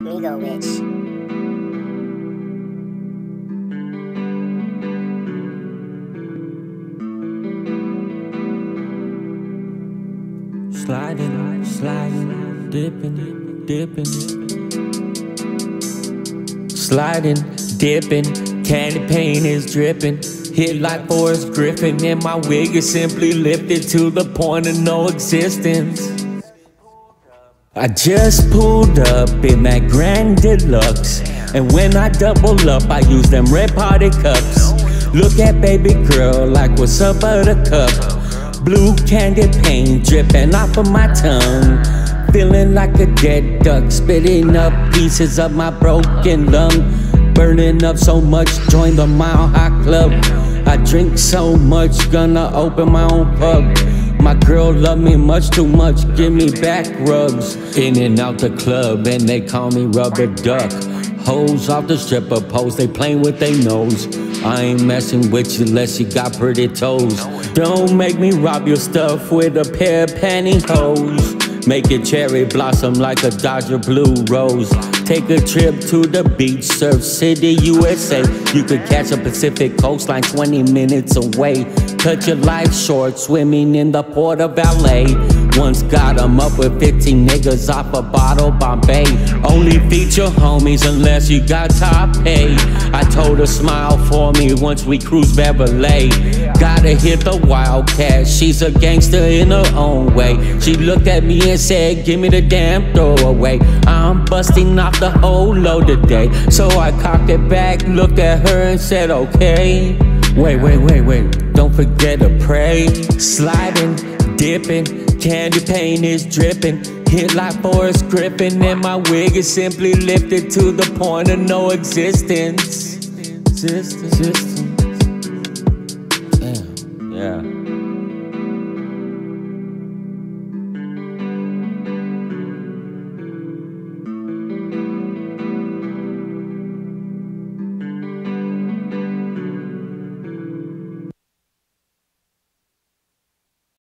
Migo Witch. Sliding, sliding, dipping, dipping. Sliding, dipping, candy paint is dripping. Hit like Forrest Griffin, and my wig is simply lifted to the point of no existence. I just pulled up in that Grand Deluxe, and when I double up, I use them red party cups. Look at baby girl like what's up, buttercup. Blue candy paint dripping off of my tongue. Feeling like a dead duck, spitting up pieces of my broken lung. Burning up so much, join the Mile High Club. I drink so much, gonna open my own pub. Girl love me much too much, give me back rubs. In and out the club, and they call me Rubber Duck. Hoes off the stripper post, they playing with their nose. I ain't messing with you unless you got pretty toes. Don't make me rob your stuff with a pair of pantyhose. Make it cherry blossom like a Dodger blue rose. Take a trip to the beach, Surf City, USA. You could catch a Pacific coastline 20 minutes away. Cut your life short, swimming in the port of LA. Once got 'em up with 15 niggas off a bottle Bombay. Only feature homies unless you got top pay. I told her smile for me once we cruise Beverly. Gotta hit the wildcat, she's a gangster in her own way. She looked at me and said, Give me the damn throwaway. I'm busting off the whole load today. So I cocked it back, looked at her and said, Okay. Wait, wait, wait, wait. Don't forget to pray. Sliding, dipping, candy paint is dripping. Hit like Forrest Griffin, and my wig is simply lifted to the point of no existence. existence. existence. Yeah.